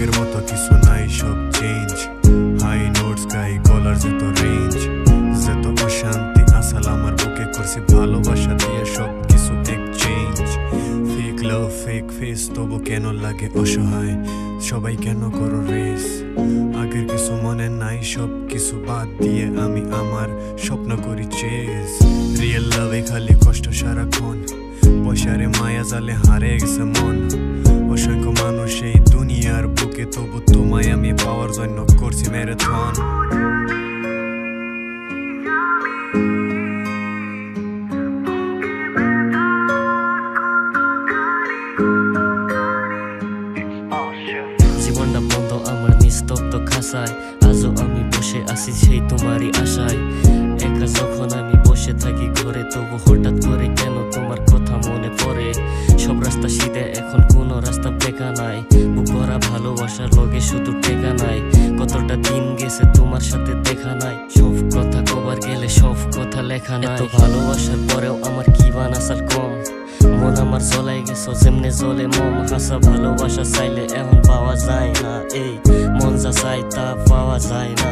আগের মতো কিছু নাই, সব চেঞ্জ হাই নোটস গাই গলার যেত রেঞ্জ যত অশান্তি, আসাল আমার বুকে করছি ভালোবাসা দিয়ে সব কিছু exchange fake love fake face তবু কেন লাগে অসহায়? সবাই কেন করো রেস আগের কিছু মনে নাই, সব কিছু বাদ দিয়ে আমি আমার স্বপ্ন করি চেস রিয়েল লাভে খালি কষ্ট সারাক্ষণ। পয়সারে মায়া জালে হারে গেছে মন। আমি পাওয়ার জন্য করছি ম্যারাথন জীবনটা বন্ধ, আমার নিস্তব্ধ খাসায়। আজও আমি বসে আছি সেই তোমারই আশায়। একা যখন আমি বসে থাকি ঘরে তবু হঠাৎ করে কেন তোমার কথা মনে পড়ে? সব রাস্তা সিধে এখন কোনো রাস্তা বেকা নাই। বুক ভরা ভালোবাসার লগে শুধু টেকা নাই। কতটা দিন গেছে তোমার সাথে দেখা নাই। সব কথা কবার গেলে সব কথা লেখা নাই। ভালোবাসার পরেও আমার কি বানাসার কম? মন আমার জ্বলাই গেছো যেমনে জ্বলে মম। হাসা ভালোবাসা চাইলে এখন পাওয়া যায় না। এই মন যা চাই তা পাওয়া যায় না।